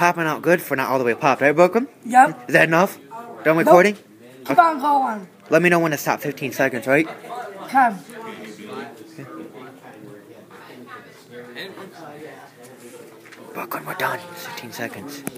popping out good for not all the way popped, right, Brooklyn? Yep. Is that enough? Done recording? Keep on going. Let me know when to stop 15 seconds, right? Okay. Brooklyn, we're done. 15 seconds.